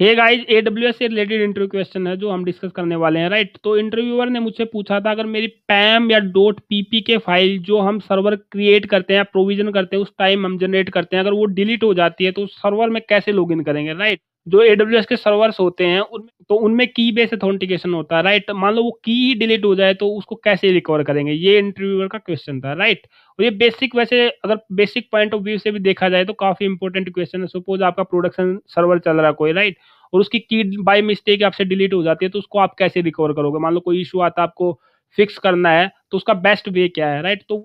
हे guys AWS से related interview question है जो हम डिस्कस करने वाले हैं राइट तो इंटरव्यूअर ने मुझसे पूछा था, अगर मेरी पैम या डॉट पी के फ़ाइल जो हम सर्वर क्रिएट करते हैं प्रोविज़न करते हैं, उस टाइम हम जनरेट करते हैं, अगर वो डिलीट हो जाती है तो सर्वर में कैसे लॉग इन करेंगे राइट जो एडब्ल्यूएस के सर्वर्स होते हैं उन तो उनमें की बेस अथेंटिकेशन होता है राइट मान लो वो की ही डिलीट हो जाए तो उसको कैसे रिकवर करेंगे? ये इंटरव्यूअर का क्वेश्चन था राइट और ये बेसिक वैसे, अगर बेसिक पॉइंट ऑफ़ व्यू से भी देखा जाए तो काफ़ी इंपॉर्टेंट क्वेश्चन है। सपोज़ आपका प्रोडक्शन सर्वर चल रहा है कोई राइट और उसकी की बाई मिस्टेक आपसे डिलीट हो जाती है तो उसको आप कैसे रिकवर करोगे? मान लो कोई इशू आता है, आपको फिक्स करना है तो उसका बेस्ट वे क्या है राइट तो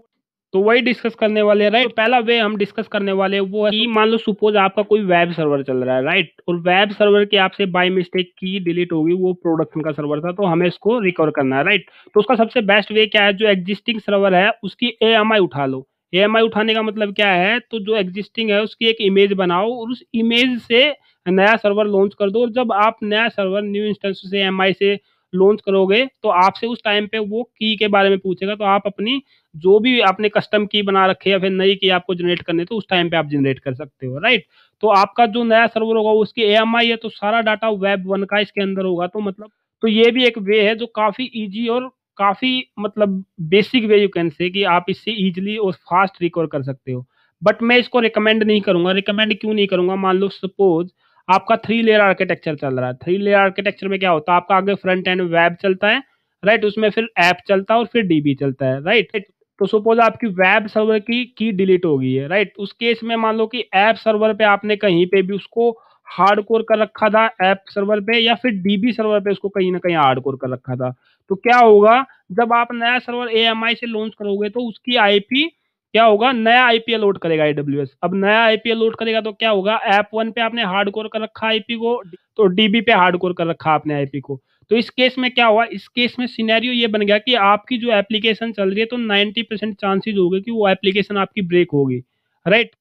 तो वही डिस्कस करने वाले हैं राइट तो पहला वे हम डिस्कस करने वाले वो है मान लो सपोज़ आपका कोई वेब सर्वर चल रहा है राइट और वेब सर्वर के आपसे बाय मिस्टेक की डिलीट होगी, वो प्रोडक्शन का सर्वर था तो हमें इसको रिकवर करना है राइट तो उसका सबसे बेस्ट वे क्या है? जो एग्जिस्टिंग सर्वर है, उसकी एएमआई उठा लो। ए उठाने का मतलब क्या है? तो जो एग्जिस्टिंग है, उसकी एक इमेज बनाओ और उस इमेज से नया सर्वर लॉन्च कर दो और जब आप नया सर्वर न्यू इंस्टेंस से एमआई से लॉन्च करोगे तो आपसे उस टाइम पे वो की के बारे में पूछेगा तो आप अपनी जो भी आपने कस्टम की बना रखे या फिर नई की आपको जनरेट करनी तो उस टाइम पे आप जनरेट कर सकते हो राइट तो आपका जो नया सर्वर होगा, उसकी ए है तो सारा डाटा वेब वन का इसके अंदर होगा तो मतलब तो ये भी एक वे है जो काफ़ी ईजी और काफ़ी मतलब बेसिक वे यू कैन से कि आप इससे इजिली और फास्ट रिकवर कर सकते हो। बट मैं इसको रिकमेंड नहीं करूँगा रिकमेंड क्यों नहीं करूँगा? मान लो सपोज़ आपका थ्री लेयर आर्किटेक्चर चल रहा है। थ्री लेयर आर्किटेक्चर में क्या होता है? आपका आगे फ्रंट एंड वेब चलता है राइट उसमें फिर ऐप चलता है और फिर डीबी चलता है राइट तो सपोज़ आपकी वेब सर्वर की की डिलीट हो गई है राइट उस केस में मान लो कि ऐप सर्वर पे आपने कहीं पे भी उसको हार्ड कोर कर रखा था ऐप सर्वर पे या फिर डीबी सर्वर पे उसको कहीं ना कहीं हार्ड कोर कर रखा था। तो क्या होगा? जब आप नया सर्वर एएमआई से लॉन्च करोगे तो उसकी आईपी क्या होगा? नया आईपीएल लोड करेगा एडब्ल्यू अब नया आईपीएल लोड करेगा तो क्या होगा? ऐप वन पे आपने हार्ड कोर कर रखा आईपी को तो डीबी पे हार्ड कोर कर रखा आपने आईपी को। तो इस केस में क्या हुआ? इस केस में सिनेरियो ये बन गया कि आपकी जो एप्लीकेशन चल रही है तो 90 परसेंट चांसेज हो गए कि वो एप्लीकेशन आपकी ब्रेक होगी। राइट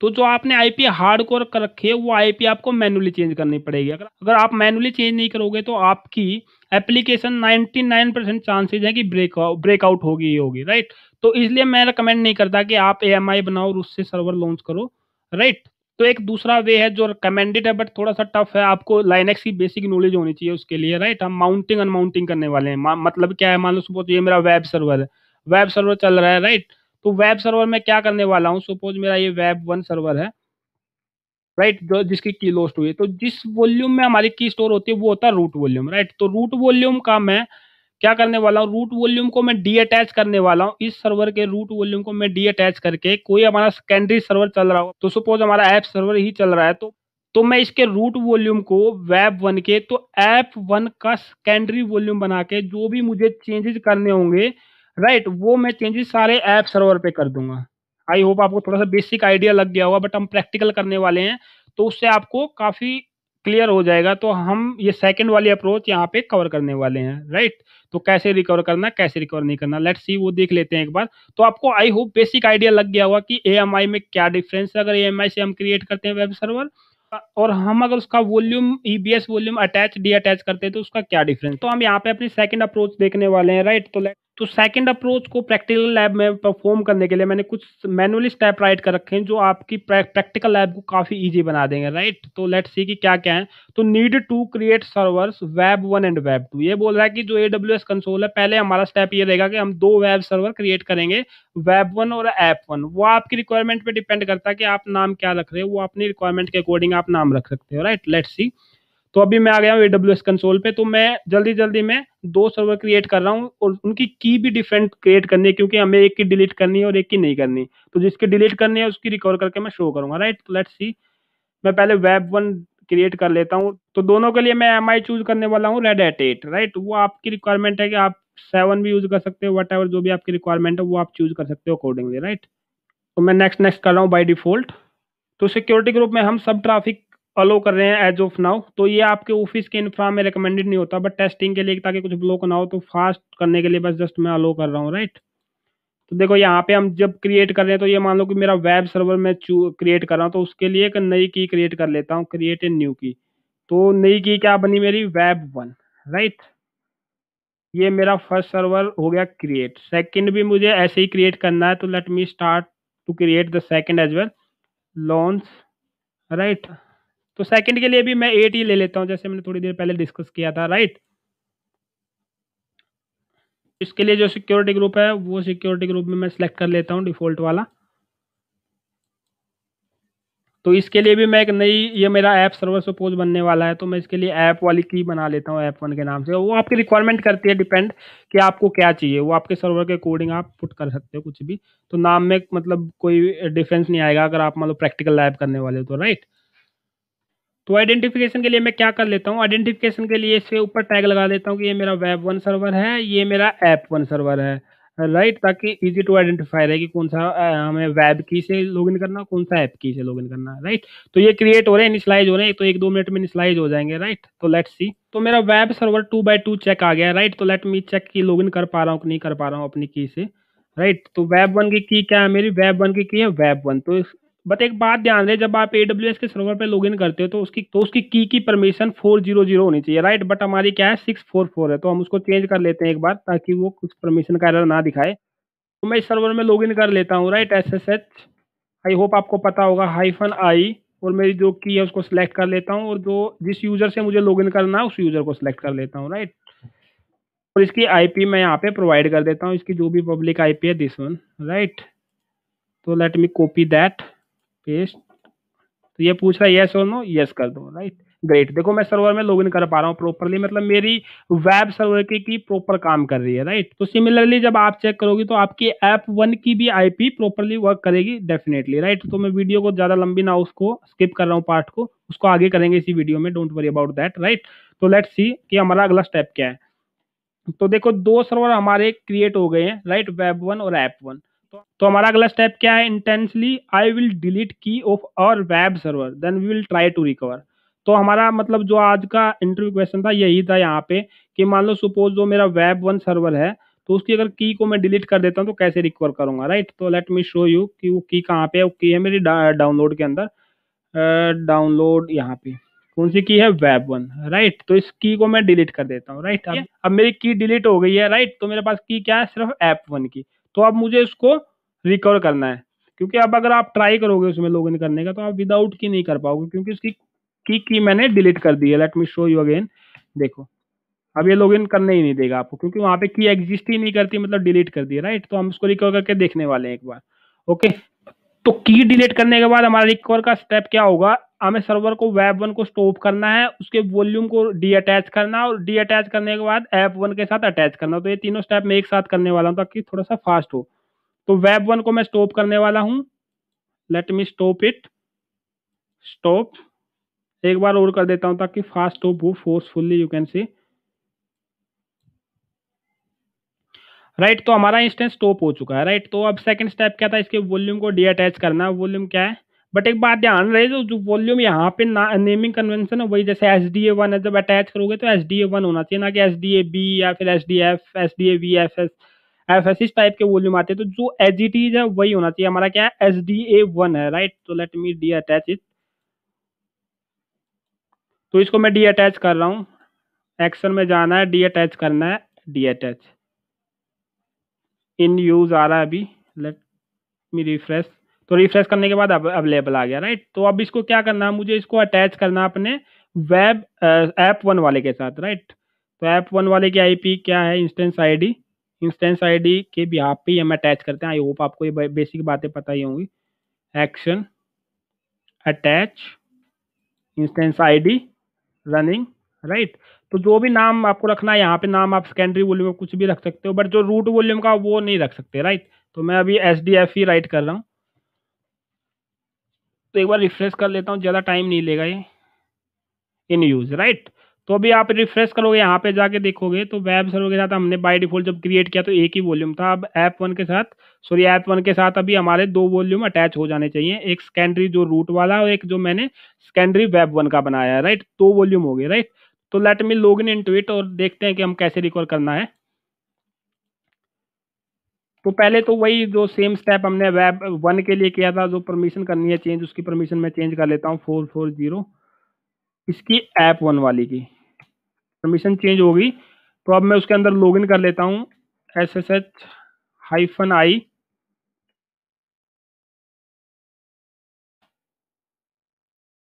तो जो आपने आईपी हार्ड कोर कर रखी है, वो आईपी आपको मैनुअली चेंज करनी पड़ेगी। अगर अगर आप मैनुअली चेंज नहीं करोगे तो आपकी एप्लीकेशन 99 परसेंट चांसेज है कि ब्रेक ब्रेकआउट होगी ही होगी राइट तो इसलिए मैं रिकमेंड नहीं करता कि आप ए बनाओ और उससे सर्वर लॉन्च करो राइट तो एक दूसरा वे है जो रिकमेंडेड है बट थोड़ा सा टफ है, आपको लाइनेक्स की बेसिक नॉलेज होनी चाहिए उसके लिए राइट हम माउंटिंग अनमाउंटिंग करने वाले हैं। मतलब क्या है? मान लो सपोज़ ये मेरा वेब सर्वर है वेब सर्वर चल रहा है राइट तो वेब सर्वर में क्या करने वाला हूँ? सपोज़ मेरा ये वेब वन सर्वर है राइट जो जिसकी की लोस्ट हुई है। तो जिस वॉल्यूम में हमारी की स्टोर होती है, वो होता है रूट वॉल्यूम राइट तो रूट वॉल्यूम का मैं क्या करने वाला हूँ? रूट वॉल्यूम को मैं डी अटैच करने वाला हूँ। इस सर्वर के रूट वॉल्यूम को मैं डी अटैच करके कोई हमारा सेकेंडरी सर्वर चल रहा हो तो सपोज़ हमारा ऐप सर्वर ही चल रहा है तो तो मैं इसके रूट वॉल्यूम को वेब वन के तो ऐप वन का सेकेंडरी वॉल्यूम बना के जो भी मुझे चेंजेस करने होंगे राइट वो मैं चेंजेस सारे ऐप सर्वर पे कर दूँगा। आई होप आपको थोड़ा सा बेसिक आइडिया लग गया होगा बट हम प्रैक्टिकल करने वाले हैं तो उससे आपको काफ़ी क्लियर हो जाएगा। तो हम ये सेकंड वाली अप्रोच यहाँ पे कवर करने वाले हैं राइट तो कैसे रिकवर करना, कैसे रिकवर नहीं करना? लेट्स सी वो देख लेते हैं एक बार। तो आपको आई होप बेसिक आइडिया लग गया होगा कि ए में क्या डिफरेंस है। अगर एएमआई से हम क्रिएट करते हैं वेब सर्वर और हम अगर उसका volume EBS volume attach detach करते हैं तो उसका क्या डिफरेंस तो हम यहाँ पे अपनी सेकंड अप्रोच देखने वाले हैं राइट तो तो सेकंड अप्रोच को प्रैक्टिकल लैब में परफॉर्म करने के लिए मैंने कुछ मैनुअली स्टेप राइट कर रखे हैं जो आपकी प्रैक्टिकल लैब को काफ़ी इजी बना देंगे राइट तो लेट्स सी कि क्या क्या है। तो need to create servers web one and web two ये बोल रहा है कि जो ए डब्ल्यू एस कंसोल है, पहले हमारा स्टेप ये रहेगा कि हम दो वेब सर्वर क्रिएट करेंगे वेब वन और ऐप वन वो आपकी रिक्वायरमेंट पर डिपेंड करता है कि आप नाम क्या रख रहे हो, वो अपनी रिक्वायरमेंट के अकॉर्डिंग आप नाम रख सकते हो राइट लेट सी तो अभी मैं आ गया हूँ एडब्ल्यू कंसोल पे तो मैं जल्दी जल्दी मैं दो सर्वर क्रिएट कर रहा हूँ और उनकी की भी डिफरेंट क्रिएट करनी है क्योंकि हमें एक की डिलीट करनी है और एक की नहीं करनी। तो जिसकी डिलीट करनी है, उसकी रिकवर करके मैं शो करूँगा राइट लेट्स सी मैं पहले वेब वन क्रिएट कर लेता हूँ। तो दोनों के लिए मैं एम आई चूज़ करने वाला हूँ रेड एट एट राइट वो आपकी रिक्वायरमेंट है कि आप सेवन भी यूज़ कर सकते हो वट जो भी आपकी रिक्वायरमेंट है, वो आप चूज़ कर सकते हो अकॉर्डिंगली राइट तो मैं नेक्स्ट नेक्स्ट कर रहा हूँ बाई डिफ़ॉल्ट तो सिक्योरिटी ग्रुप में हम सब ट्रैफ़िक अलो कर रहे हैं एज ऑफ़ नाउ तो ये आपके ऑफ़िस के इन्फ्रा में रिकमेंडेड नहीं होता बट टेस्टिंग के लिए ताकि कुछ ब्लॉक ना हो तो फास्ट करने के लिए बस जस्ट मैं अलो कर रहा हूँ राइट तो देखो यहाँ पे हम जब क्रिएट कर रहे हैं तो ये मान लो कि मेरा वेब सर्वर में क्रिएट कर रहा हूँ तो उसके लिए एक नई की क्रिएट कर लेता हूँ क्रिएट ए न्यू की तो नई की क्या बनी मेरी? वेब वन राइट ये मेरा फ़र्स्ट सर्वर हो गया क्रिएट सेकंड भी मुझे ऐसे ही क्रिएट करना है तो let me start to create the second as well launch right तो सेकंड के लिए भी मैं एट ही ले लेता हूँ, जैसे मैंने थोड़ी देर पहले डिस्कस किया था राइट इसके लिए जो सिक्योरिटी ग्रुप है, वो सिक्योरिटी ग्रुप में मैं सिलेक्ट कर लेता हूँ डिफ़ॉल्ट वाला। तो इसके लिए भी मैं एक नई, ये मेरा ऐप सर्वर सपोज़ बनने वाला है तो मैं इसके लिए ऐप वाली की बना लेता हूँ ऐप वन के नाम से। वो आपकी रिक्वायरमेंट करती है डिपेंड कि आपको क्या चाहिए। वो आपके सर्वर के अकॉर्डिंग आप पुट कर सकते हो, कुछ भी। तो नाम में मतलब कोई डिफरेंस नहीं आएगा, अगर आप मतलब प्रैक्टिकल लैब करने वाले हो तो राइट तो आइडेंटिफिकेशन के लिए मैं क्या कर लेता हूँ? आइडेंटिफिकेशन के लिए इसके ऊपर टैग लगा देता हूँ कि ये मेरा वेब वन सर्वर है, ये मेरा ऐप वन सर्वर है। राइट ताकि इजी टू आइडेंटिफाई रहे कि कौन सा हमें वेब की से लॉगिन करना, कौन सा ऐप की से लॉगिन करना राइट तो ये क्रिएट हो रहे हैं इनिशलाइज हो रहे हैं तो एक दो मिनट में इनिशलाइज हो जाएँगे राइट तो लेट्स सी तो मेरा web server two by two check आ गया राइट तो लेट मी चेक की लॉगिन कर पा रहा हूँ कि नहीं कर पा रहा हूँ अपनी की से राइट तो वेब वन की की क्या है मेरी? वेब वन की की है वेब वन तो बट एक बात ध्यान रहे, जब आप ए के सर्वर पे लॉगिन करते हो तो उसकी तो उसकी की की परमिशन फोर ज़ीरो ज़ीरो होनी चाहिए राइट बट हमारी क्या है सिक्स फोर फोर है तो हम उसको चेंज कर लेते हैं एक बार, ताकि वो कुछ परमिशन का एरर ना दिखाए। तो मैं इस सर्वर में लॉगिन कर लेता हूँ right S S H I hope आपको पता होगा हाइफन आई और मेरी जो की है उसको सिलेक्ट कर लेता हूँ, और जो, जिस यूज़र से मुझे लॉगिन करना है, उस यूज़र को सिलेक्ट कर लेता हूँ राइट और इसकी आईपी मैं यहाँ पे प्रोवाइड कर देता हूँ, इसकी जो भी पब्लिक आईपी है दिस वन राइट तो let me copy that paste. तो ये पूछ रहा है यस और नो यस कर दो राइट ग्रेट देखो, मैं सर्वर में लॉगिन कर पा रहा हूँ प्रॉपरली मतलब मेरी वेब सर्वर की की प्रॉपर काम कर रही है राइट तो सिमिलरली जब आप चेक करोगे तो आपकी ऐप वन की भी आईपी प्रॉपरली वर्क करेगी डेफिनेटली राइट तो मैं वीडियो को ज़्यादा लंबी ना उसको स्किप कर रहा हूँ पार्ट को, उसको आगे करेंगे इसी वीडियो में don't worry about that right तो लेट सी कि हमारा अगला स्टेप क्या है। तो देखो, दो सर्वर हमारे क्रिएट हो गए हैं राइट वेब वन और ऐप वन तो, तो हमारा अगला स्टेप क्या है? Intentionally I will delete key of our web server then we will try to recover तो हमारा मतलब जो आज का इंटरव्यू क्वेश्चन था यही था यहाँ पे कि मान लो सपोज़ जो मेरा वेब वन सर्वर है तो उसकी अगर की को मैं डिलीट कर देता हूँ तो कैसे रिकवर करूँगा? राइट तो लेट मी शो यू कि वो की कहाँ पे है? वो की है मेरी डाउनलोड के अंदर। डाउनलोड यहाँ पे। कौन सी की है? वेब वन राइट तो इस की को मैं डिलीट कर देता हूँ। राइट अब अब मेरी की डिलीट हो गई है। राइट तो मेरे पास की क्या है? सिर्फ़ ऐप वन की। तो अब मुझे इसको रिकवर करना है। क्योंकि अब अगर आप ट्राई करोगे उसमें लॉगिन करने का तो आप विदाउट की नहीं कर पाओगे, क्योंकि उसकी की की मैंने डिलीट कर दी है। Let me show you again देखो, अब ये लॉगिन करने ही नहीं देगा आपको, क्योंकि वहाँ पे की एग्जिस्ट ही नहीं करती मतलब डिलीट कर दी राइट तो हम उसको रिकवर करके देखने वाले हैं एक बार। ओके तो की डिलीट करने के बाद हमारा रिकवर का स्टेप क्या होगा? हमें सर्वर को वेब वन को स्टॉप करना है, उसके वॉल्यूम को डी अटैच करना और डी अटैच करने के बाद ऐप वन के साथ अटैच करना तो ये तीनों स्टेप मैं एक साथ करने वाला हूँ ताकि थोड़ा सा फास्ट हो। तो वेब वन को मैं स्टॉप करने वाला हूँ। Let me stop it stop एक बार और कर देता हूँ ताकि फास्ट हो वो forcefully you can see right तो हमारा इंस्टेंस स्टॉप हो चुका है राइट right? तो अब सेकंड स्टेप क्या था? इसके वॉल्यूम को डी अटैच करना वॉल्यूम क्या है? बट एक बात ध्यान रहे, जो जो वॉल्यूम यहाँ पे ना नेमिंग कन्वेंशन है, वही जैसे एस डी ए वन है, जब अटैच करोगे तो एस डी ए वन होना चाहिए, ना कि एस डी ए बी या फिर S D F S D A V F S F S इस टाइप के वॉल्यूम आते हैं। तो जो एच टीज है, वही होना चाहिए। हमारा क्या है? एस डी ए वन है राइट तो let me detach it तो इसको मैं डी अटैच कर रहा हूँ। एक्शन में जाना है डी अटैच करना है डी अटैच इन यूज़ आ रहा है अभी। लेट मी रिफ्रेश तो रिफ्रेश करने के बाद अवेलेबल आ गया राइट तो अब इसको क्या करना है? मुझे इसको अटैच करना अपने वेब ऐप वन वाले के साथ राइट तो ऐप वन वाले की आईपी क्या है? इंस्टेंस आईडी इंस्टेंस आईडी के बिहार पे हम अटैच करते हैं। आई होप आपको ये बेसिक बातें पता ही होंगी। Action attach instance ID running right तो जो भी नाम आपको रखना है, यहाँ पे नाम आप सेकेंडरी वॉल्यूम कुछ भी रख सकते हो बट जो रूट वॉल्यूम का वो नहीं रख सकते राइट तो मैं अभी एस डी एफ़ ही राइट कर रहा हूँ। तो एक बार रिफ्रेश कर लेता हूँ, ज़्यादा टाइम नहीं लेगा ये। इन यूज़ राइट तो अभी आप रिफ्रेश करोगे, यहाँ पे जाके देखोगे तो वेब सर्वर के साथ हमने बाय डिफ़ॉल्ट जब क्रिएट किया तो एक ही वॉल्यूम था। अब ऐप वन के साथ सॉरी ऐप वन के साथ अभी हमारे दो वॉल्यूम अटैच हो जाने चाहिए। एक सेकेंडरी जो रूट वाला और एक जो मैंने सेकेंडरी वेब वन का बनाया है राइट दो वॉल्यूम हो गए राइट तो let me log in into it और देखते हैं कि हम कैसे रिकवर करना है। तो पहले तो वही जो सेम स्टेप हमने वेब वन के लिए किया था, जो परमिशन करनी है चेंज उसकी परमिशन मैं चेंज कर लेता हूँ फोर फोर ज़ीरो इसकी ऐप वन वाली की। परमिशन चेंज होगी। तो अब मैं उसके अंदर लॉगिन कर लेता हूँ S S H hyphen I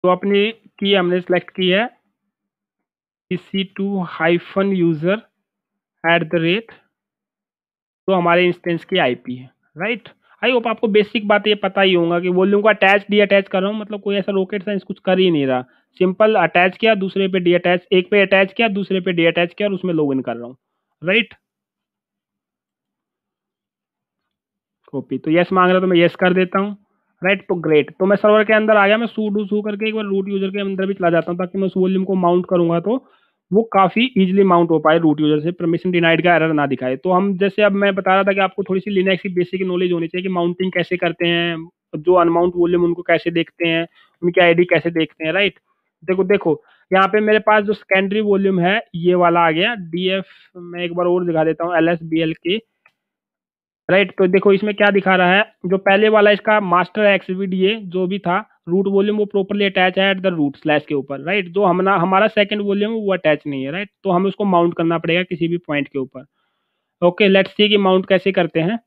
तो अपनी की हमने सेलेक्ट की है। C two hyphen user at the rate तो हमारे इंस्टेंस की आईपी है राइट आई होप आपको बेसिक बात ये पता ही होगा कि वॉल्यूम को अटैच डी अटैच कर रहा हूँ मतलब कोई ऐसा रॉकेट साइंस कुछ कर ही नहीं रहा। सिंपल अटैच किया, दूसरे पे डी अटैच एक पे अटैच किया, दूसरे पे डी अटैच किया और उसमें लॉग इन कर रहा हूँ राइट कॉपी तो यस मांग रहा तो मैं यस कर देता हूँ राइट तो ग्रेट तो मैं सर्वर के अंदर आ गया, मैं सू डू सू करके एक बार रूट यूज़र के अंदर भी चला जाता हूँ ताकि मैं उस वॉल्यूम को माउंट करूँगा तो वो काफ़ी इजीली माउंट हो पाए रूट यूज़र से। परमिशन डिनाइड का एरर ना दिखाए। तो हम जैसे अब मैं बता रहा था कि आपको थोड़ी सी लिनक्स की बेसिक नॉलेज होनी चाहिए कि माउंटिंग कैसे करते हैं, जो अनमाउंट वॉल्यूम उनको कैसे देखते हैं, उनकी आईडी कैसे देखते हैं राइट देखो देखो, यहाँ पे मेरे पास जो सेकेंडरी वॉल्यूम है, ये वाला आ गया। डी एफ़ मैं एक बार और दिखा देता हूँ L S B L K right तो देखो, इसमें क्या दिखा रहा है? जो पहले वाला इसका master X V D A जो भी था रूट वॉल्यूम वो प्रॉपरली अटैच है एट द रूट स्लैश के ऊपर राइट जो हम हमारा सेकंड वॉल्यूम वो अटैच नहीं है राइट तो हमें उसको माउंट करना पड़ेगा किसी भी पॉइंट के ऊपर। ओके लेट्स सी कि माउंट कैसे करते हैं।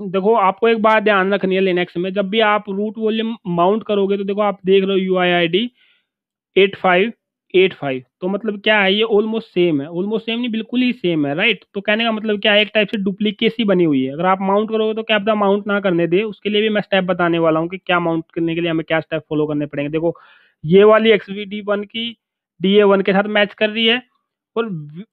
देखो, आपको एक बात ध्यान रखनी है लिनक्स में, जब भी आप रूट वॉल्यूम माउंट करोगे तो देखो, आप देख रहे हो U I I D eight five eight five. तो मतलब क्या है, ये ऑलमोस्ट सेम है। ऑलमोस्ट सेम नहीं, बिल्कुल ही सेम है राइट तो कहने का मतलब क्या है, एक टाइप से डुप्लीकेसी बनी हुई है। अगर आप माउंट करोगे तो क्या माउंट ना करने दे, उसके लिए भी मैं स्टेप बताने वाला हूँ कि क्या माउंट करने के लिए हमें क्या स्टेप फॉलो करने पड़ेंगे। देखो, ये वाली एक्स वी डी वन की डी ए वन के साथ मैच कर रही है और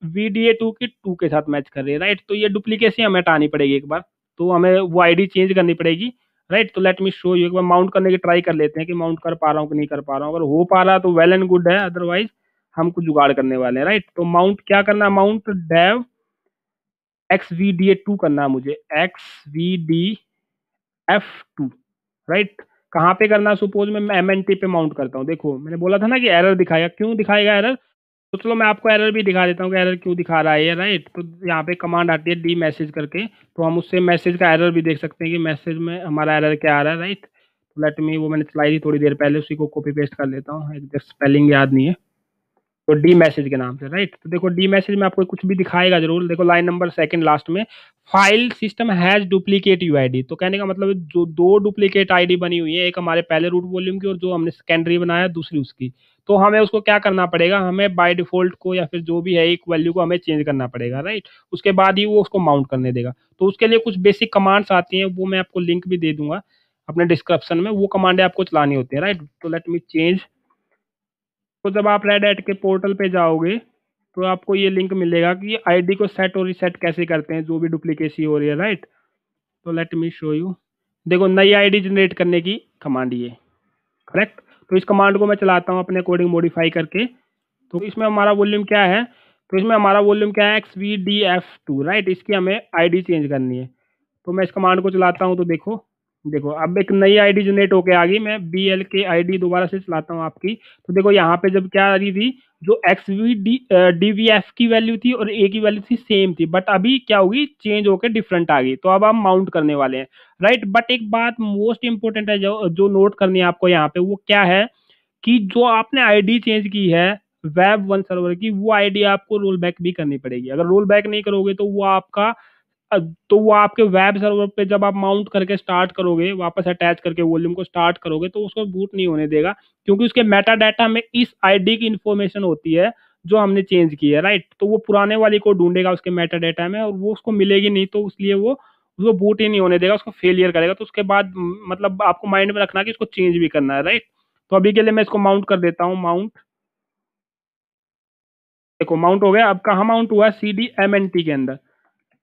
वी डी ए टू की टू के साथ मैच कर रही है राइट तो ये डुप्लीकेसी हमें हटानी पड़ेगी एक बार। तो हमें वो आईडी चेंज करनी पड़ेगी। राइट तो लेट मी शो यू एक बार माउंट करने की ट्राई कर लेते हैं कि माउंट कर पा रहा हूँ कि नहीं कर पा रहा हूँ। अगर हो पा रहा तो वेल एंड गुड है अदरवाइज़ हम कुछ जुगाड़ करने वाले हैं राइट तो माउंट क्या करना है? Mount dev X V D A two करना है मुझे X V D F two right कहाँ पे करना सपोज़ मैं एम एन टी पे माउंट करता हूँ। देखो, मैंने बोला था ना कि एरर दिखाएगा। क्यों दिखाएगा एरर तो चलो मैं आपको एरर भी दिखा देता हूँ कि एरर क्यों दिखा रहा है राइट तो यहाँ पे कमांड आती है डी मैसेज करके। तो हम उससे मैसेज का एरर भी देख सकते हैं कि मैसेज में हमारा एरर क्या आ रहा है राइट तो लेट मी वो मैंने चलाई थी थोड़ी देर पहले उसी को कॉपी पेस्ट कर लेता हूँ। एक स्पेलिंग याद नहीं है। तो डी मैसेज के नाम से राइट तो देखो डी मैसेज में आपको कुछ भी दिखाएगा ज़रूर। देखो लाइन नंबर सेकंड लास्ट में file system has duplicate UID तो कहने का मतलब जो दो डुप्लीकेट आईडी बनी हुई है, एक हमारे पहले रूट वॉल्यूम की और जो हमने सेकेंडरी बनाया दूसरी उसकी। तो हमें उसको क्या करना पड़ेगा? हमें बाय डिफ़ॉल्ट को या फिर जो भी है, एक वैल्यू को हमें चेंज करना पड़ेगा राइट उसके बाद ही वो उसको माउंट करने देगा। तो उसके लिए कुछ बेसिक कमांड्स आती हैं, वो मैं आपको लिंक भी दे दूँगा अपने डिस्क्रिप्शन में। वो कमांडें आपको चलानी होती है राइट तो लेट मी चेंज तो जब आप रेड एट के पोर्टल पे जाओगे तो आपको ये लिंक मिलेगा कि आईडी को सेट और रिसेट कैसे करते हैं, जो भी डुप्लीकेसी हो रही है राइट तो लेट मी शो यू देखो, नई आईडी जनरेट करने की कमांड ये करेक्ट तो इस कमांड को मैं चलाता हूँ अपने अकॉर्डिंग मॉडिफाई करके। तो इसमें हमारा वॉल्यूम क्या है? तो इसमें हमारा वॉल्यूम क्या है? X V D F two right इसकी हमें आईडी चेंज करनी है। तो मैं इस कमांड को चलाता हूँ तो देखो देखो, अब एक नई आईडी जनरेट होकर आ गई। मैं बी एल के आई दोबारा से चलाता हूँ आपकी। तो देखो, यहाँ पे जब क्या आ रही थी? जो X V D D V F की वैल्यू थी और ए की वैल्यू थी सेम थी। बट अभी क्या होगी? चेंज होकर डिफरेंट आ गई। तो अब हम माउंट करने वाले हैं। राइट बट एक बात मोस्ट इंपॉर्टेंट है जो जो नोट करनी है आपको यहाँ पे, वो क्या है? कि जो आपने आईडी चेंज की है वेब वन सर्वर की, वो आईडी आपको रोल बैक भी करनी पड़ेगी। अगर रोल बैक नहीं करोगे तो वो आपका तो वो आपके वेब सर्वर पे जब आप माउंट करके स्टार्ट करोगे, वापस अटैच करके वॉल्यूम को स्टार्ट करोगे तो उसको बूट नहीं होने देगा, क्योंकि उसके मेटा डाटा में इस आईडी की इंफॉर्मेशन होती है जो हमने चेंज की है राइट तो वो पुराने वाली को ढूंढेगा उसके मेटा डाटा में और वो उसको मिलेगी नहीं तो इसलिए वो उसको बूट ही नहीं होने देगा, उसको फेलियर करेगा। तो उसके बाद मतलब आपको माइंड में रखना कि इसको चेंज भी करना है राइट तो अभी के लिए मैं इसको माउंट कर देता हूँ माउंट देखो माउंट हो गया, अब कहाँ माउंट हुआ? है C D M N T के अंदर।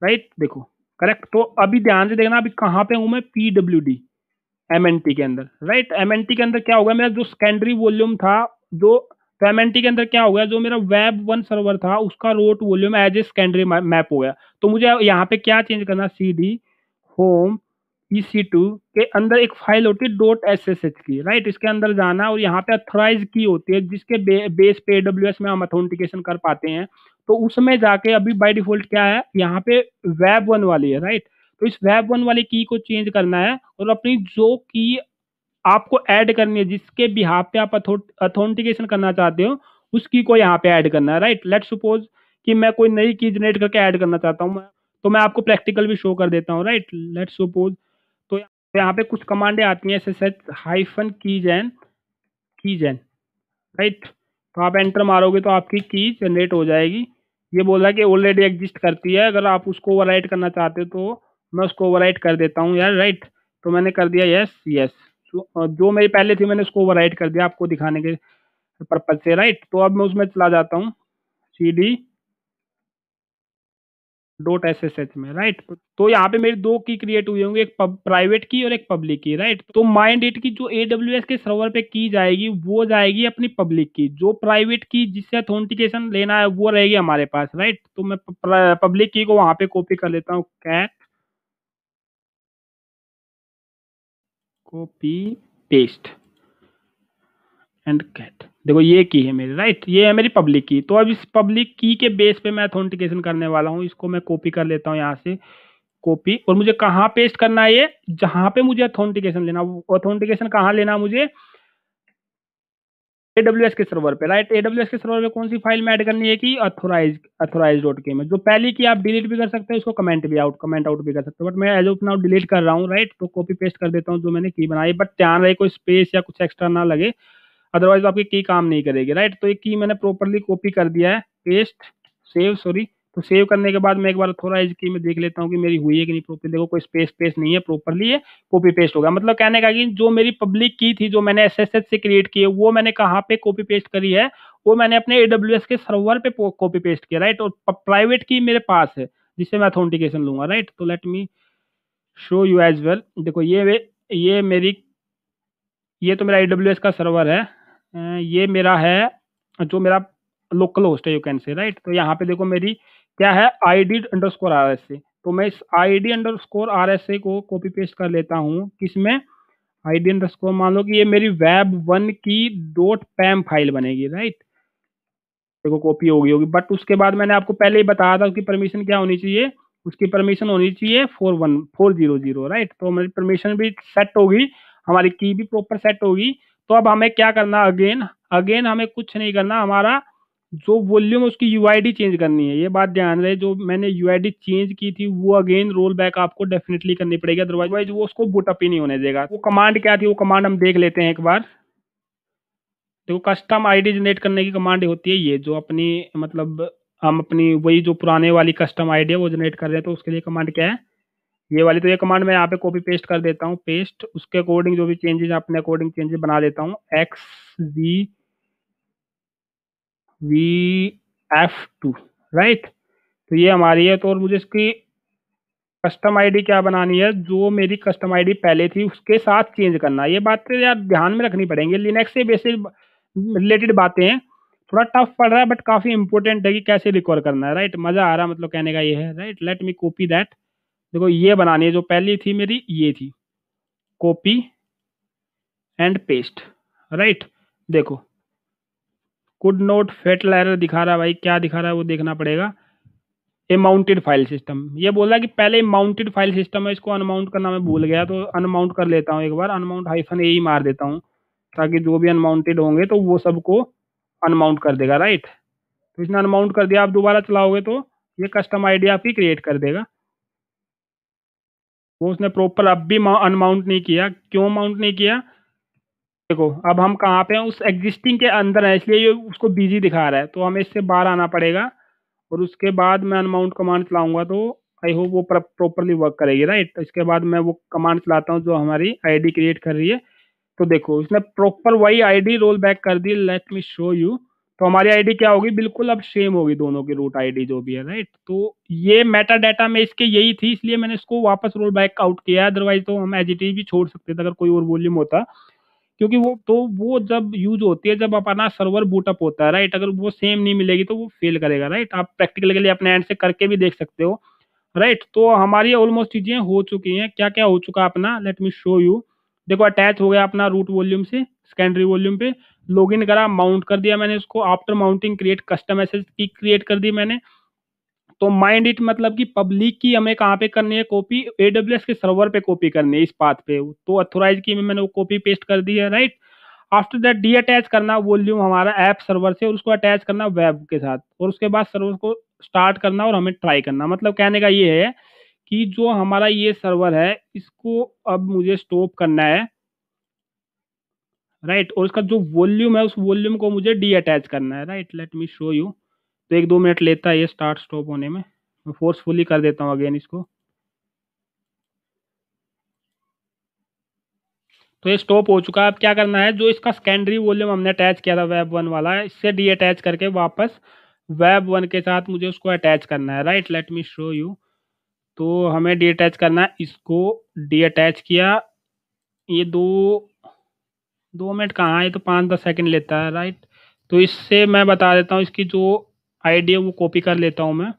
राइट देखो करेक्ट तो अभी ध्यान से देखना अभी कहाँ पे हूँ मैं? P W D M N T के अंदर राइट एम एन टी के अंदर क्या होगा? मेरा जो सेकेंडरी वॉल्यूम था जो तो एम एन टी के अंदर क्या हो गया? जो मेरा वेब वन सर्वर था उसका root volume as a secondary map हो गया। तो मुझे यहाँ पे क्या चेंज करना? C D home E C two के अंदर एक फ़ाइल होती है डॉट एस एस एच की राइट इसके अंदर जाना और यहाँ पे अथोराइज की होती है जिसके बे, बेस पे डब्ल्यू एस में हम अथोंटिकेशन कर पाते हैं। तो उसमें जाके अभी बाय डिफ़ॉल्ट क्या है, यहाँ पे वेब वन वाली है राइट तो इस वेब वन वाली की को चेंज करना है और अपनी जो की आपको ऐड करनी है, जिसके बिहार पे आप अथोंटिकेशन करना चाहते हो, उस की को यहाँ पे ऐड करना है राइट लेट सपोज़ कि मैं कोई नई की जनरेट करके ऐड करना चाहता हूँ तो मैं आपको प्रैक्टिकल भी शो कर देता हूँ राइट लेट सपोज़ तो यहाँ पे कुछ कमांडें आती हैं एस हाइफन की जैन की जैन राइट तो आप एंटर मारोगे तो आपकी की जनरेट हो जाएगी। ये बोल रहा है कि ऑलरेडी एग्जिस्ट करती है, अगर आप उसको ओवर करना चाहते हो तो मैं उसको ओवर कर देता हूँ यार राइट तो मैंने कर दिया यस यस जो मेरी पहले थी मैंने उसको ओवर कर दिया आपको दिखाने के पर्पज से राइट तो अब मैं उसमें चला जाता हूँ C D dot S S H में राइट तो यहाँ पे मेरी दो की क्रिएट हुई होंगी, एक प्राइवेट की और एक पब्लिक की राइट तो माइंड इट की जो ए डब्ल्यू एस के सर्वर पे की जाएगी, वो जाएगी अपनी पब्लिक की जो प्राइवेट की जिससे अथोंटिकेशन लेना है, वो रहेगी हमारे पास राइट तो मैं पब्लिक की को वहाँ पे कॉपी कर लेता हूँ cat copy paste and cat देखो, ये की है मेरी राइट ये है मेरी पब्लिक की तो अब इस पब्लिक की के बेस पे मैं अथोंटिकेशन करने वाला हूँ. इसको मैं कॉपी कर लेता हूँ यहाँ से. कॉपी और मुझे कहाँ पेस्ट करना है ये? जहाँ पे मुझे अथोंटिकेशन लेना अथोंटिकेशन कहाँ लेना मुझे? एडब्ल्यूएस के सर्वर पे राइट एडब्ल्यूएस के सर्वर पे कौन सी फ़ाइल में ऐड करनी है कि अथोराइज अथोराइज डॉट के में? जो पहली की आप डिलीट भी कर सकते हैं उसको कमेंट भी आउट कमेंट आउट भी कर सकते हैं. बट मैं एज ऑफ़ नाउ डिलीट कर रहा हूँ राइट तो कॉपी पेस्ट कर देता हूँ जो मैंने की बनाई. बट ध्यान रहे, कोई स्पेस या कुछ एक्स्ट्रा ना लगे. अदरवाइज़ आपकी की काम नहीं करेगी राइट तो एक की मैंने प्रॉपरली कॉपी कर दिया है पेस्ट सेव सॉरी तो सेव करने के बाद मैं एक बार थोड़ा की में देख लेता हूँ कि मेरी हुई है कि नहीं प्रॉपरली देखो, कोई स्पेस स्पेस नहीं है प्रॉपरली है कॉपी पेस्ट होगा मतलब कहने का कि जो मेरी पब्लिक की थी, जो मैंने एस से क्रिएट की है, वो मैंने कहाँ पे कॉपी पेस्ट करी है, वो मैंने अपने एडब्ल्यू के सर्वर पे कॉपी पेस्ट किया राइट और प्राइवेट की मेरे पास है जिससे मैं अथोंटिकेशन लूँगा राइट तो let me show you as well देखो, ये ये मेरी, ये तो मेरा एडब्ल्यू का सर्वर है। ये मेरा है, जो मेरा लोकल होस्ट है यू कैन से राइट तो यहाँ पे देखो मेरी क्या है I D underscore R S A तो मैं इस I D underscore R S A को कॉपी पेस्ट कर लेता हूँ, किसमें? आई डी अंडर स्कोर मान लो कि ये मेरी वेब वन की डॉट पैम फ़ाइल बनेगी राइट देखो कॉपी होगी होगी बट उसके बाद मैंने आपको पहले ही बताया था उसकी परमिशन क्या होनी चाहिए? उसकी परमिशन होनी चाहिए four one four zero zero right तो हमारी परमिशन भी सेट होगी, हमारी की भी प्रॉपर सेट होगी तो अब हमें क्या करना अगेन अगेन हमें कुछ नहीं करना, हमारा जो वॉल्यूम उसकी यूआईडी चेंज करनी है। ये बात ध्यान रहे, जो मैंने यूआईडी चेंज की थी, वो अगेन रोल बैक आपको डेफिनेटली करनी पड़ेगी अदरवाइज़ वो उसको बुटअप ही नहीं होने देगा। वो कमांड क्या थी? वो कमांड हम देख लेते हैं एक बार। देखो कस्टम आईडी जनरेट करने की कमांड होती है ये, जो अपनी मतलब हम अपनी, वही जो पुराने वाली कस्टम आईडी है, वो जनरेट कर रहे हैं तो उसके लिए कमांड क्या है? ये वाली तो ये कमांड मैं यहाँ पे कॉपी पेस्ट कर देता हूँ पेस्ट उसके अकॉर्डिंग जो भी चेंजेस अपने अकॉर्डिंग चेंजेस बना देता हूँ। X V V F two right तो ये हमारी है तो और मुझे इसकी कस्टम आईडी क्या बनानी है? जो मेरी कस्टम आईडी पहले थी, उसके साथ चेंज करना ये बातें यार ध्यान में रखनी पड़ेंगी। लिनक्स से बेसिक रिलेटेड बातें हैं। थोड़ा टफ पड़ रहा है बट काफ़ी इंपॉर्टेंट है कि कैसे रिकॉर्ड करना है राइट मज़ा आ रहा मतलब कहने का ये है right let me copy that देखो, ये बनानी है जो पहली थी मेरी, ये थी। कॉपी एंड पेस्ट राइट देखो कुड नोट फेटल एरर दिखा रहा है भाई, क्या दिखा रहा है वो देखना पड़ेगा। ए माउंटेड फ़ाइल सिस्टम ये बोल रहा है कि पहले माउंटेड फ़ाइल सिस्टम है, इसको अनमाउंट करना मैं भूल गया तो अनमाउंट कर लेता हूँ एक बार अनमाउंट हाइफन ए ही मार देता हूँ, ताकि जो भी अनमाउंटेड होंगे तो वो सबको अनमाउंट कर देगा राइट तो इसने अनमाउंट कर दिया, आप दोबारा चलाओगे तो ये कस्टम आईडी आपकी क्रिएट कर देगा। वो उसने प्रॉपर अब भी अनमाउंट नहीं किया। क्यों माउंट नहीं किया? देखो, अब हम कहाँ पे हैं? उस एग्जिस्टिंग के अंदर है, इसलिए ये उसको बिज़ी दिखा रहा है। तो हमें इससे बाहर आना पड़ेगा। और उसके बाद मैं अनमाउंट कमांड चलाऊँगा तो आई होप वो प्रॉपरली वर्क करेगी राइट इसके बाद मैं वो कमांड चलाता हूँ जो हमारी आईडी क्रिएट कर रही है। तो देखो इसने प्रॉपर वही आईडी रोल बैक कर दी। लेट मी शो यू तो हमारी आईडी क्या होगी? बिल्कुल अब सेम होगी दोनों की रूट आईडी जो भी है राइट तो ये मेटा डाटा में इसके यही थी, इसलिए मैंने इसको वापस रोल बैक आउट किया अदरवाइज़ तो हम एच भी छोड़ सकते थे अगर कोई और वॉल्यूम होता। क्योंकि वो तो वो जब यूज़ होती है, जब अपना सर्वर बूटअप होता है राइट अगर वो सेम नहीं मिलेगी तो वो फेल करेगा राइट आप प्रैक्टिकल के लिए अपने एंड से करके भी देख सकते हो राइट तो हमारी ऑलमोस्ट चीज़ें हो चुकी हैं। क्या क्या हो चुका अपना? लेट मी शो यू देखो अटैच हो गया अपना रूट वॉल्यूम से सेकेंडरी वॉल्यूम पे। लॉगिन करा माउंट कर दिया मैंने उसको। After mounting create custom access की क्रिएट कर दी मैंने। तो माइंड इट मतलब कि पब्लिक की हमें कहाँ पे करनी है कॉपी एडब्ल्यूएस के सर्वर पे कॉपी करनी है, इस पाथ पे। तो अथोराइज की में मैंने वो कॉपी पेस्ट कर दी है right after that detach करना वॉल्यूम हमारा ऐप सर्वर से और उसको अटैच करना वेब के साथ। और उसके बाद सर्वर को स्टार्ट करना और हमें ट्राई करना। मतलब कहने का ये है कि जो हमारा ये सर्वर है, इसको अब मुझे स्टॉप करना है। राइट और उसका जो वॉल्यूम है, उस वॉल्यूम को मुझे डी अटैच करना है। Right let me show you तो एक दो मिनट लेता है ये स्टार्ट स्टॉप होने में। मैं फोर्सफुली कर देता हूँ अगेन इसको। तो ये स्टॉप हो चुका है। अब क्या करना है? जो इसका सेकेंडरी वॉल्यूम हमने अटैच किया था वेब वन वाला, इससे डी अटैच करके वापस वेब वन के साथ मुझे उसको अटैच करना है। Right let me show you तो हमें डी अटैच करना है। इसको डी अटैच किया। ये दो दो मिनट कहाँ है? तो पाँच दस सेकंड लेता है राइट तो इससे मैं बता देता हूँ, इसकी जो आईडी है वो कॉपी कर लेता हूँ मैं।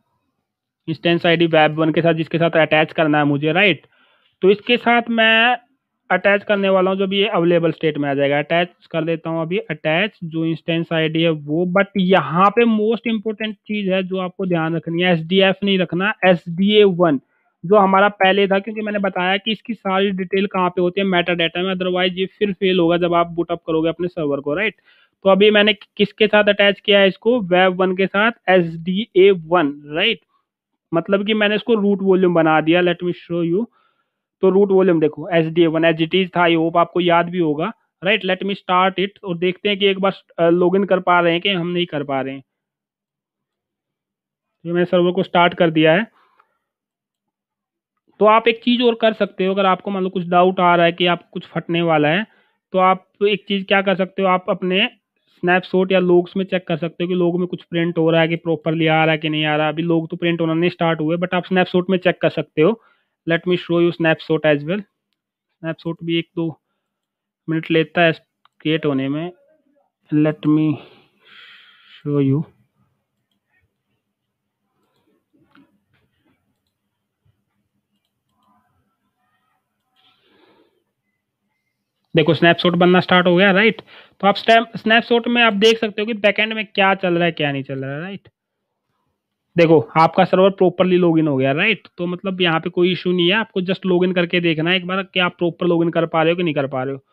इंस्टेंस आईडी वेब वन के साथ, जिसके साथ अटैच करना है मुझे राइट तो इसके साथ मैं अटैच करने वाला हूँ जब ये अवेलेबल स्टेट में आ जाएगा। अटैच कर देता हूँ अभी अटैच जो इंस्टेंस आईडी है वो। बट यहाँ पे मोस्ट इंपॉर्टेंट चीज़ है जो आपको ध्यान रखनी है एसडीएफ नहीं रखना एस डी ए वन जो हमारा पहले था, क्योंकि मैंने बताया कि इसकी सारी डिटेल कहाँ पे होती है मेटा डाटा में। अदरवाइज़ ये फिर फेल होगा जब आप बुटअप करोगे अपने सर्वर को राइट तो अभी मैंने किसके साथ अटैच किया है इसको? वेब वन के साथ S D A one right मतलब कि मैंने इसको रूट वॉल्यूम बना दिया लेट मी शो यू तो रूट वॉल्यूम देखो S D A one H it is था आई होप आपको याद भी होगा right let me start it और देखते हैं कि एक बार लॉग इन कर पा रहे हैं कि हम नहीं कर पा रहे हैं। तो मैंने सर्वर को स्टार्ट कर दिया है। तो आप एक चीज़ और कर सकते हो, अगर आपको मान लो कुछ डाउट आ रहा है कि आप कुछ फटने वाला है तो आप एक चीज़ क्या कर सकते हो, आप अपने स्नैपशॉट या लोग्स में चेक कर सकते हो कि लोग में कुछ प्रिंट हो रहा है कि प्रॉपरली आ रहा है कि नहीं आ रहा अभी लोग तो प्रिंट होना नहीं स्टार्ट हुए बट आप स्नैपशॉट में चेक कर सकते हो। Let me show you snapshot as well snapshot भी एक दो मिनट लेता है क्रिएट होने में। लेट मी शो यू देखो स्नैपशॉट बनना स्टार्ट हो गया राइट तो आप स्नैपशॉट में आप देख सकते हो कि बैकएंड में क्या चल रहा है, क्या नहीं चल रहा है राइट देखो, आपका सर्वर प्रॉपरली लॉगिन हो गया राइट तो मतलब यहाँ पे कोई इशू नहीं है, आपको जस्ट लॉगिन करके देखना है, एक बार कि आप प्रॉपर लॉगिन कर पा रहे हो कि नहीं कर पा रहे हो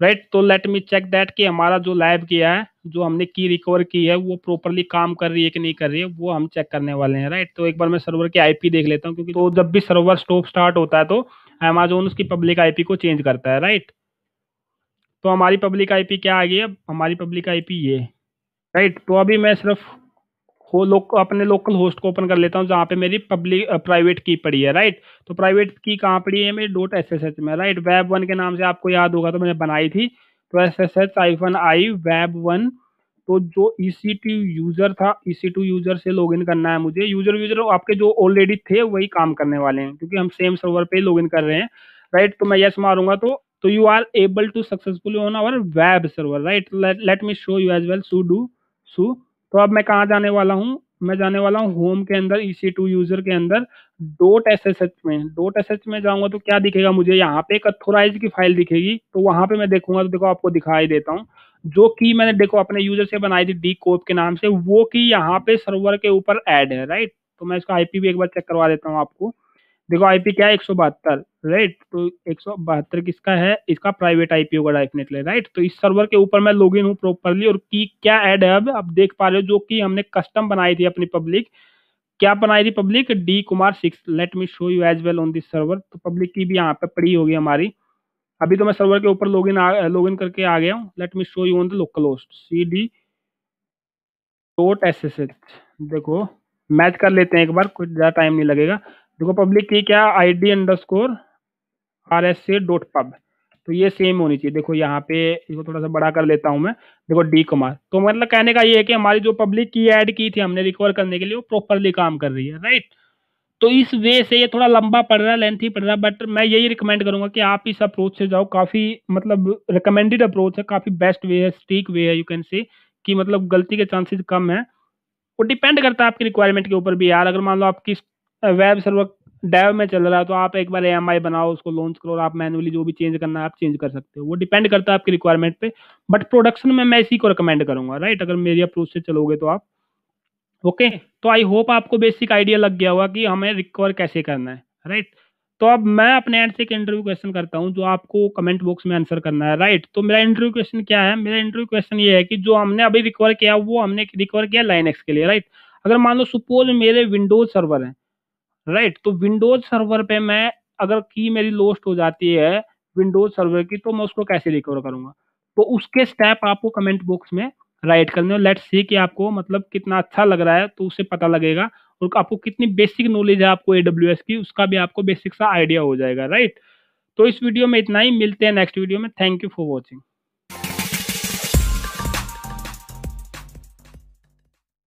राइट तो लेट मी चेक दैट कि हमारा जो लैब किया है, जो हमने की रिकवर की है, वो प्रॉपरली काम कर रही है कि नहीं कर रही है, वो हम चेक करने वाले हैं राइट तो एक बार मैं सर्वर की आईपी देख लेता हूँ, क्योंकि तो जब भी सर्वर स्टॉप स्टार्ट होता है तो अमेजोन उसकी पब्लिक आईपी को चेंज करता है राइट तो हमारी पब्लिक आईपी क्या आ गई है? हमारी पब्लिक आईपी ये। राइट तो अभी मैं सिर्फ़ हो लोक, अपने लोकल होस्ट को ओपन कर लेता हूँ, जहाँ पे मेरी पब्लिक प्राइवेट की पड़ी है राइट तो प्राइवेट की कहाँ पड़ी है मेरी? डॉट एस एस एच में राइट वेब वन के नाम से आपको याद होगा तो मैंने बनाई थी। तो S S H hyphen I web one तो जो ई सी टी यूज़र था ई सी टू यूज़र से लॉगिन करना है मुझे। यूज़र यूज़र आपके जो ऑलरेडी थे, वही काम करने वाले हैं, क्योंकि हम सेम सर्वर पे लॉगिन कर रहे हैं। राइट तो मैं यस मारूँगा तो तो you are able to successfully on our web server right? Let, let me show you as well sudo su. तो अब मैं कहाँ जाने वाला हूँ? मैं जाने वाला हूँ होम के अंदर ई टू यूज़र के अंदर डॉट एस एस एच में। डॉट एस एच में जाऊँगा तो क्या दिखेगा मुझे? यहाँ पे एक अथोराइज की फ़ाइल दिखेगी तो वहाँ पे मैं देखूँगा तो देखो आपको दिखाई देता हूँ। जो की मैंने देखो अपने यूज़र से बनाई थी डी कोप के नाम से वो की यहाँ पे सर्वर के ऊपर एड है राइट तो मैं इसका आईपी भी एक बार चेक करवा देता हूँ आपको। देखो आईपी क्या है? एक सौ बहत्तर राइट तो एक सौ बहत्तर किसका है? इसका प्राइवेट आईपी होगा डेफिनेटली राइट तो इस सर्वर के ऊपर मैं लॉग इन हूँ प्रॉपरली और की क्या ऐड है अब? आप देख पा रहे हो जो कि हमने कस्टम बनाई थी अपनी पब्लिक क्या बनाई थी public D Kumar six let me show you as well on this server तो पब्लिक की भी यहाँ पे पड़ी होगी हमारी। अभी तो मैं सर्वर के ऊपर लॉग इन लॉग इन करके आ गया हूँ। Let me show you on the local host C D dot S S H देखो मैच कर लेते हैं एक बार कुछ ज़्यादा टाइम नहीं लगेगा। देखो पब्लिक की क्या I D underscore R S C dot pub तो ये सेम होनी चाहिए। देखो यहाँ पे इसको थोड़ा सा बड़ा कर लेता हूँ मैं। देखो डी कुमार तो मतलब कहने का ये है कि हमारी जो पब्लिक की ऐड की थी हमने रिकवर करने के लिए, वो प्रॉपरली काम कर रही है राइट तो इस वे से ये थोड़ा लंबा पड़ रहा है लेंथी पड़ रहा है बट मैं यही रिकमेंड करूँगा कि आप इस अप्रोच से जाओ। काफ़ी मतलब रिकमेंडेड अप्रोच है, काफ़ी बेस्ट वे है स्टीक वे है यू कैन से कि मतलब गलती के चांसेस कम है। वो डिपेंड करता है आपकी रिक्वायरमेंट के ऊपर भी यार। अगर मान लो आपकी वेब सर्वर डेव में चल रहा है तो आप एक बार ए बनाओ, उसको लॉन्च करो और आप मैनुअली जो भी चेंज करना है, आप चेंज कर सकते हो। वो डिपेंड करता है आपकी रिक्वायरमेंट पे बट प्रोडक्शन में मैं इसी को रिकमेंड करूँगा राइट अगर मेरी अप्रोच से चलोगे तो आप। ओके तो आई होप आपको बेसिक आइडिया लग गया होगा कि हमें रिकवर कैसे करना है राइट तो अब मैं अपने एंड से एक इंटरव्यू क्वेश्चन करता हूँ, जो आपको कमेंट बॉक्स में आंसर करना है राइट तो मेरा इंटरव्यू क्वेश्चन क्या है? मेरा इंटरव्यू क्वेश्चन ये है कि जो हमने अभी रिकवर किया, वो हमने रिकवर किया लाइन के लिए राइट अगर मान लो सपोज़ मेरे विंडोज़ सर्वर है राइट तो विंडोज़ सर्वर पे मैं अगर की मेरी लोस्ट हो जाती है विंडोज़ सर्वर की तो मैं उसको कैसे रिकवर करूँगा? तो उसके स्टेप आपको कमेंट बॉक्स में राइट करने लेट्स सी कि आपको मतलब कितना अच्छा लग रहा है तो उससे पता लगेगा। और आपको कितनी बेसिक नॉलेज है आपको एडब्ल्यू की, उसका भी आपको बेसिक सा आइडिया हो जाएगा राइट तो इस वीडियो में इतना ही, मिलते हैं नेक्स्ट वीडियो में। Thank you for watching